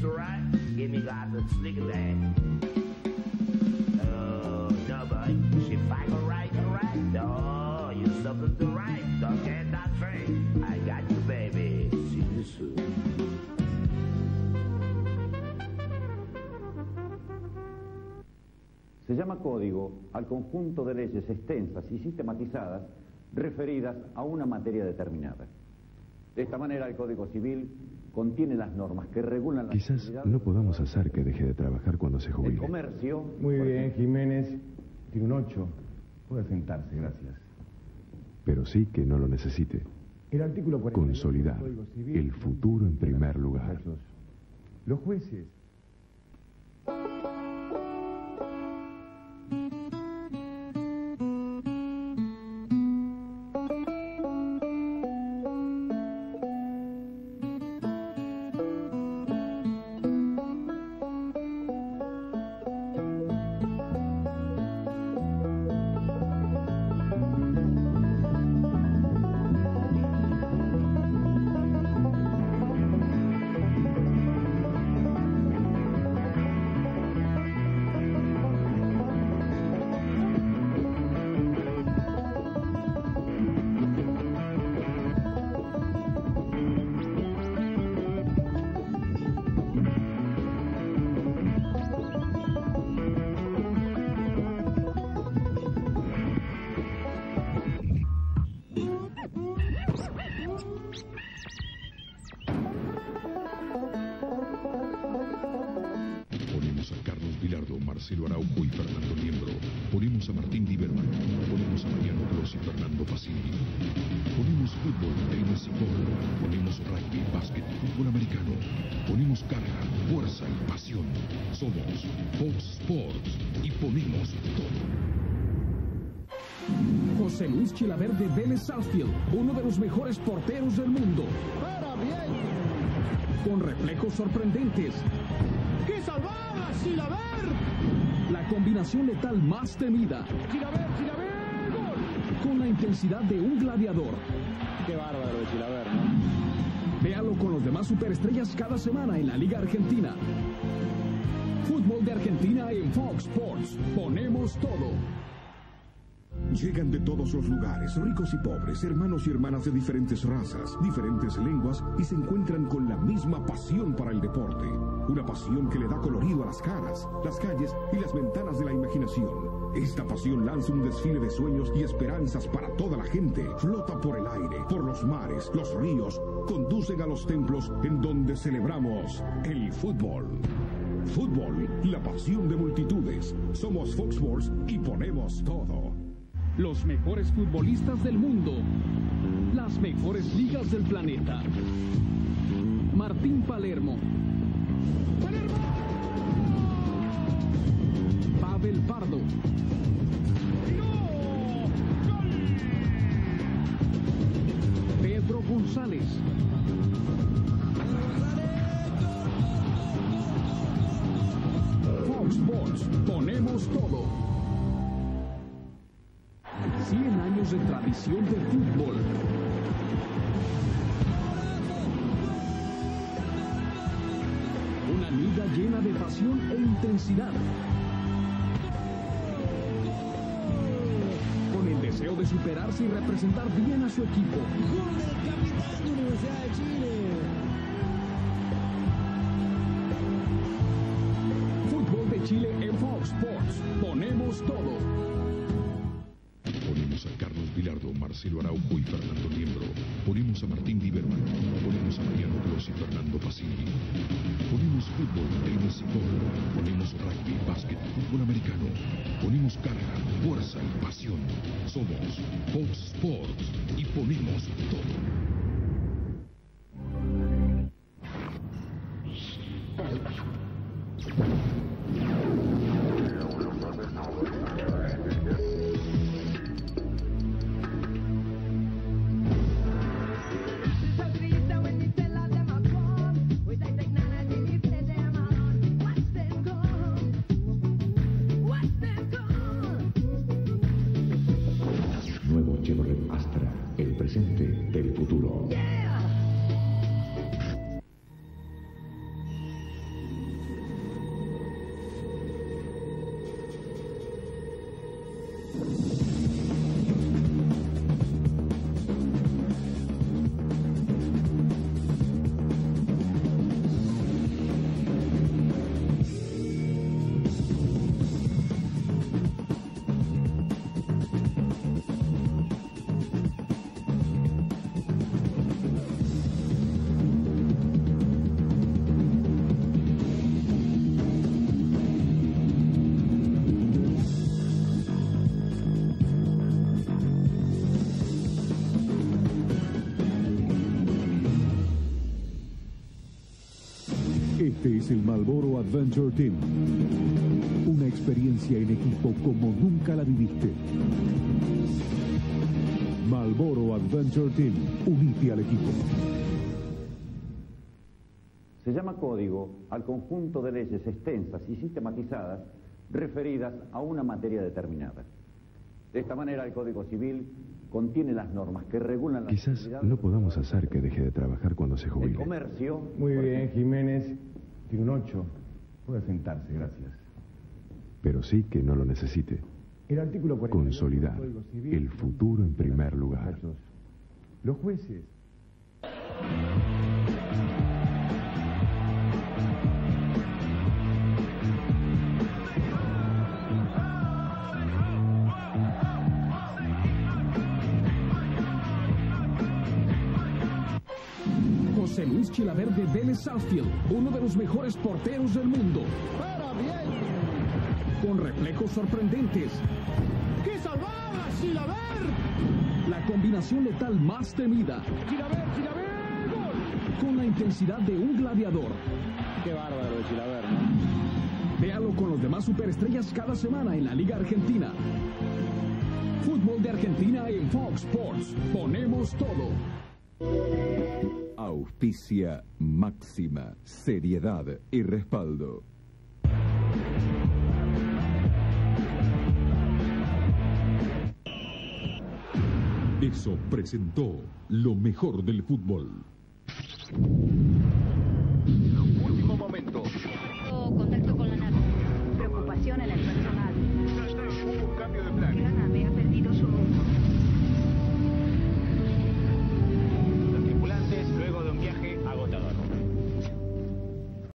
To ride? Give me that the slick. Oh, no, boy. She fight alright, alright. No, you something to right. Don't get that train. I got you, baby. See you soon. Se llama código al conjunto de leyes extensas y sistematizadas referidas a una materia determinada. De esta manera, el Código Civil contiene las normas que regulan la Quizás no podamos hacer que deje de trabajar cuando se jubile. comercio. Muy bien, Jiménez. Tiene un 8. Puede sentarse, gracias. Pero sí que no lo necesite. El artículo 48 Consolidar el futuro en primer lugar. Los jueces Marcelo Araujo y Fernando Niembro. Ponemos a Martín Diverman. Ponemos a Mariano Clos y Fernando Pacini. Ponemos fútbol, tenis y gol. Ponemos rugby, básquet y fútbol americano. Ponemos carga, fuerza y pasión. Somos Fox Sports y ponemos todo. José Luis Chilaverde Vélez Southfield, uno de los mejores porteros del mundo. Con reflejos sorprendentes. ¡Qué salvada, Chilaver! La combinación letal más temida. ¡Chilaver, Chilaver! ¡Gol! Con la intensidad de un gladiador. ¡Qué bárbaro de Chilaver, ¿no? Véalo con los demás superestrellas cada semana en la Liga Argentina. Fútbol de Argentina en Fox Sports. Ponemos todo. Llegan de todos los lugares, ricos y pobres, hermanos y hermanas de diferentes razas, diferentes lenguas y se encuentran con la misma pasión para el deporte. Una pasión que le da colorido a las caras, las calles y las ventanas de la imaginación. Esta pasión lanza un desfile de sueños y esperanzas para toda la gente. Flota por el aire, por los mares, los ríos, conducen a los templos en donde celebramos el fútbol. Fútbol, la pasión de multitudes. Somos Fox Sports y ponemos todo. Los mejores futbolistas del mundo. Las mejores ligas del planeta. Martín Palermo. Pavel Pardo. Pedro González. Fox Sports. Ponemos todo. 100 años de tradición de fútbol. Una liga llena de pasión e intensidad. Con el deseo de superarse y representar bien a su equipo. Fútbol de Chile en Fox Sports. Ponemos todo. Vilardo, Marcelo Araujo y Fernando Niembro. Ponemos a Martín Diverman. Ponemos a Mariano Clos y Fernando Pacini. Ponemos fútbol, tenis y gol. Ponemos rugby, básquet fútbol americano. Ponemos carga, fuerza y pasión. Somos Fox Sports y ponemos todo. Este es el Malboro Adventure Team. Una experiencia en equipo como nunca la viviste. Malboro Adventure Team. Unite al equipo. Se llama código al conjunto de leyes extensas y sistematizadas referidas a una materia determinada. De esta manera el Código Civil contiene las normas que regulan la Quizás no podamos hacer que deje de trabajar cuando se el jubile. comercio. Muy bien, Jiménez. Tiene un 8. Puede sentarse, gracias. Pero sí que no lo necesite. El artículo 48 Consolidar Civil el futuro en primer lugar. Los jueces José Luis Chilaver de Vélez Southfield, uno de los mejores porteros del mundo. Para bien. Con reflejos sorprendentes, ¡Qué salvada, Chilaver! la combinación letal más temida, Chilaver, Chilaver, gol. con la intensidad de un gladiador. Qué bárbaro de Chilaver, ¿no? Véalo con los demás superestrellas cada semana en la Liga Argentina. Fútbol de Argentina en Fox Sports. Ponemos todo. Auspicia máxima, seriedad y respaldo. Eso presentó lo mejor del fútbol.